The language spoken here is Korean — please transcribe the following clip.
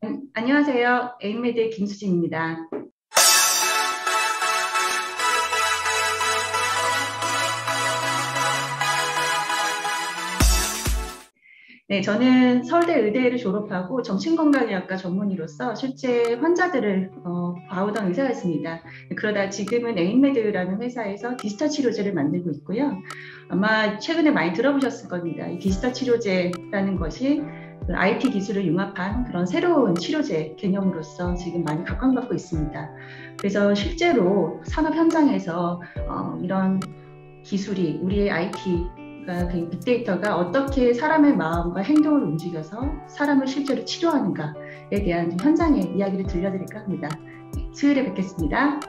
안녕하세요. 에임메드의 김수진입니다. 네, 저는 서울대 의대를 졸업하고 정신건강의학과 전문의로서 실제 환자들을 어, 봐오던 의사였습니다. 그러다 지금은 에인메드라는 회사에서 디지털 치료제를 만들고 있고요. 아마 최근에 많이 들어보셨을 겁니다. 이 디지털 치료제라는 것이 IT 그 기술을 융합한 그런 새로운 치료제 개념으로서 지금 많이 각광받고 있습니다. 그래서 실제로 산업 현장에서 어, 이런 기술이 우리의 IT 그 빅데이터가 어떻게 사람의 마음과 행동을 움직여서 사람을 실제로 치료하는가에 대한 현장의 이야기를 들려드릴까 합니다. 수요일에 뵙겠습니다.